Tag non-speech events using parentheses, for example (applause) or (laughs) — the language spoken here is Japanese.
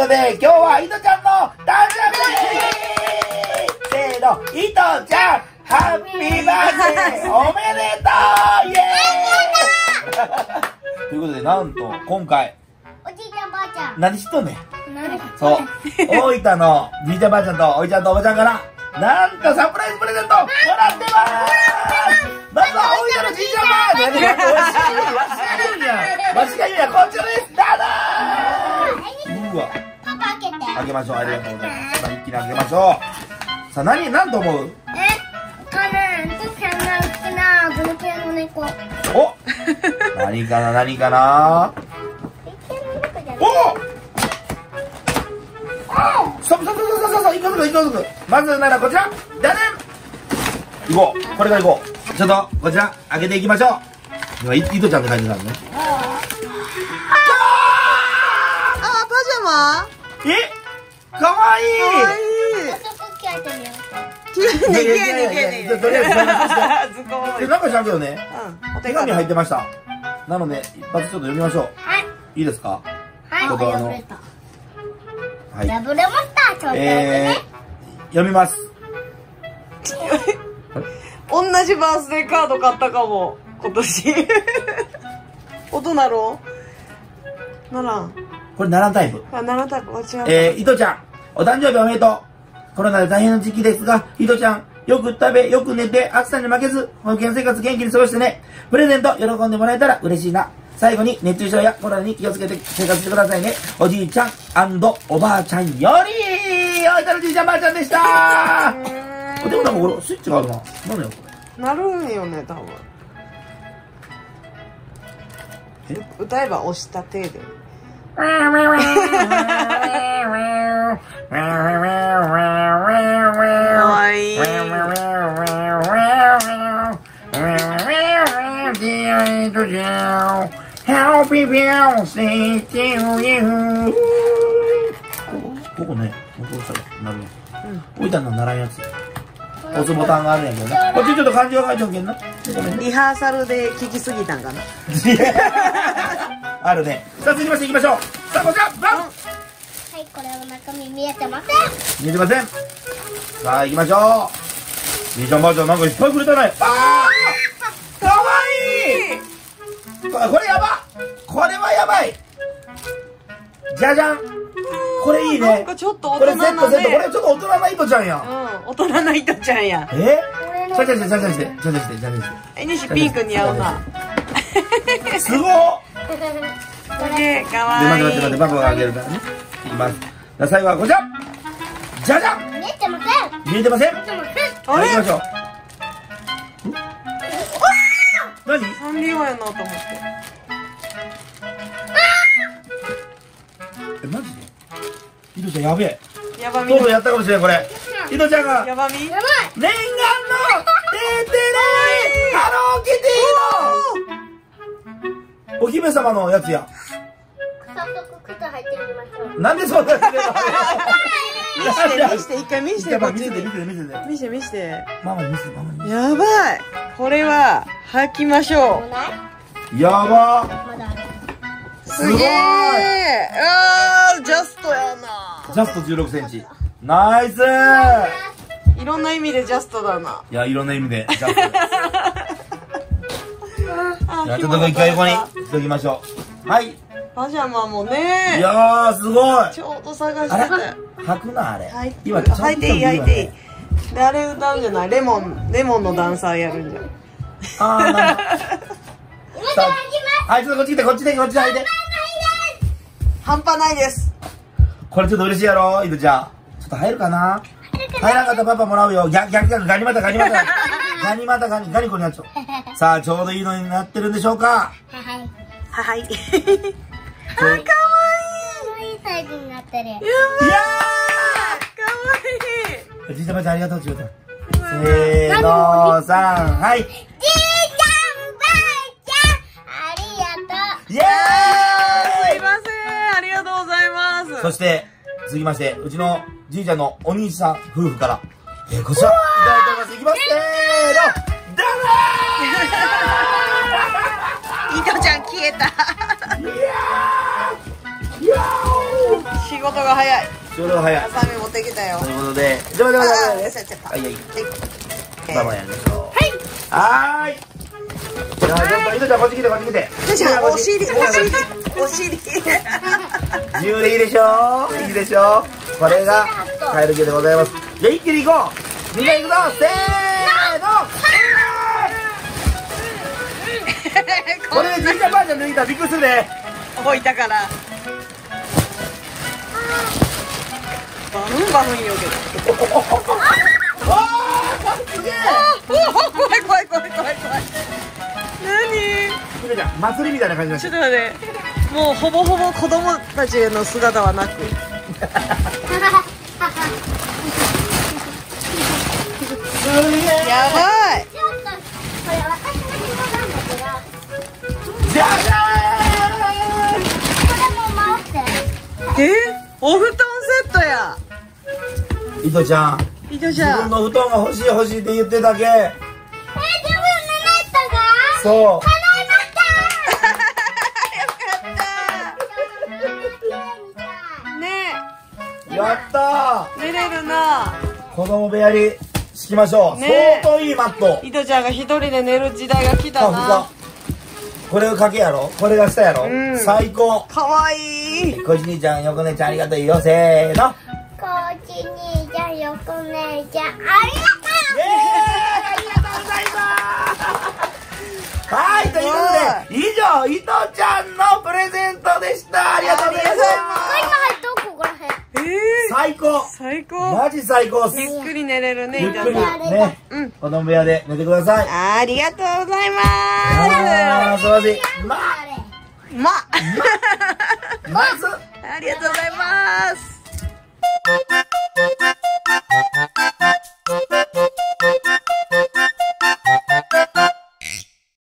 ことで、今日は、いとちゃんの誕生日せーの、いとちゃん、ハッピーバースデーおめでとうイエーイということで、なんと、今回、おじいちゃんばあちゃん何しとんねん？何そう。大分のじいちゃんばあちゃんとおいちゃんとおばちゃんから、なんとサプライズプレゼントもらってますまずは大分のじいちゃんばあちゃん。わしが言うんや。わしが言うんや。こちらです。ダダーうわ。パパ開けて開けましょう。ありがとうございます。さあ一気に開けましょう。さあ、何、何と思う？えかねんとちゃんが好きなブルケの猫。お！何かな、何かな？ブルケの猫じゃない。お！ストップストップストップストップストップ一個ずつ一個ずつまずならこちら。ダダン行こう。これから行こう。ちょっとこちら開けていきましょう。今いいとちゃんって書いてたのね。あ、パジャマ？え？かわいいかわいい。ちょっとクッキー開いてみよ急にね、とりあえずそんなずっこでなんかしたけどねうん。お手紙入ってましたなので一発ちょっと読みましょうはいいいですかはいちょっとあの破れたはい破れましたちょっとえー、読みます同じバースデーカード買ったかも。今年。音なろうならん。これ7タイプあ、7タイプ。あ、違う。えー、いとちゃん、お誕生日おめでとう。コロナで大変な時期ですが、いとちゃん、よく食べ、よく寝て、暑さに負けず、保険生活元気に過ごしてね。プレゼント喜んでもらえたら嬉しいな。最後に熱中症やコロナに気をつけて生活してくださいね。おじいちゃんおばあちゃんより、おいたのじいちゃんばあちゃんでしたでもなんかこれスイッチがあるな。何だよこなるんよね、多分。え？歌えば押した手で。Happy birthday to you ここね、ここ押したらなるやん。置いたのならんやつ。押すボタンがあるんやけどな。こっちちょっと漢字が書いておけんな。リハーサルで聞きすぎたんかな。あるね。さあ続きましていきましょう。さあこちら、バンはいこれお中身見えてません見えてません。さあ行きましょう。じいちゃんばあちゃんなんかいっぱいくれたね。あーかわいいここれやばこれはやばいじゃじゃんこれいいねちょっと大これ人なセットセットこね。れちょっと大人な糸ちゃんやうん、大人な糸ちゃんや。え？ちゃちゃちゃちゃちゃしてちゃちゃしてちゃちゃしえ、西ピンク似合うな。てすごっ。すげえ、かでわい。い。待って待って待ってパパがあげるからね。いきますじゃあ最後はこちら。じゃじゃん。見えてません。見えてません。見えてません。あれ？はい行きましょうん何サンリオやなと思って。えマジで？糸ちゃんやべえ。ヤバみ。とうとうやったかもしれんこれ。糸ちゃんが。やばい。念願のテーテレハローキティ。のお姫様のやつや早速靴履いてみましょうなんでそんなやつ見して、見して、一回見して、こっちに見せて見。せて見せて見して、見して。ママに見せてママに見せやばい。これは、履きましょもうないてやばまだあるう。すげえ。あー、ジャストやな。ジャスト1 6センチナイスいろんな意味でジャストだな。いやいろんな意味でジャスト (laughs) ですあじゃあちょっと一回横にしときましょう。はい。パジャマもいね。やーすごい。ちょうど探してあれ？た。履くなあれ。はい。今ちゃんと履いていい、履いていい。で、あれ歌うんじゃない？レモン、レモンのダンサーやるんじゃん。あ (laughs) はいちょっとこっち来てこっちでこっちで履いて半端ないです。これちょっと嬉しいやろいとちゃん。ちょっと入るかな？入らんかったらパパもらうよ。逆逆逆ガニ股ガニ股ガニ股ガニガニコになっちゃうさあちょうどいいのになってるんでしょうか。はい。はい。これ可愛いい。サイズになってるいやかわいい。ーじいちゃんばあちゃんありがとうちょっとせーのさん。はいじいちゃんばあちゃんありがとう。イエーイ！すいません。ありがとうございます。そして続きましてうちのじいちゃんのお兄さん夫婦から。えー、こちら。いただいてきますせーのダイト (laughs) ちゃん消えた。仕仕事が早い。ちょうど早い。ハサミ持ってきたよ。ということでちょっと待ってああ待って待って忘れちゃった。はいはい。はい。ママやりましょう。はーい。じゃあちょっとちゃんこっち来てこっち来て。お尻お尻。お尻 (laughs) 自由でいいでしょ？ういいでしょ？うこれがカエル系でございます。じゃあ一気に行こうみんな行くぞせーのこれでじいちゃんばあちゃん抜いたらびっくりするね置いたから。バフンバフンよけど。すげえ。おお怖い怖い怖い怖い怖い。何？みなちゃん祭りみたいな感じちょてっと待って。もうほぼほぼ子供たちの姿はなく (laughs) ットや。ーん。いとちゃん。いとち自分ゃんの布団が欲しい欲しいって言ってたけ。え自分のネットが？そう。叶いました。ね (laughs) やった。え寝れるな。ー子供部屋に敷きましょう、ね相当いいマット。いとちゃんが一人で寝る時代が来たなこれが掛けやろ？これが下やろ、うん。最高。かわいい。こじ兄ちゃん横姉ちゃんありがとうよ。せーの。コーチ兄ちゃん横姉ちゃんありがとう。イエーイ。ありがとうございます。はいということで以上伊藤ちゃんの最高。マジ最高っす。ゆっくり寝れるねゆっくりね、うん、子供部屋で寝てください。ありがとうございます。素晴らしい。ま。ま。まず。(laughs) ありがとうございます。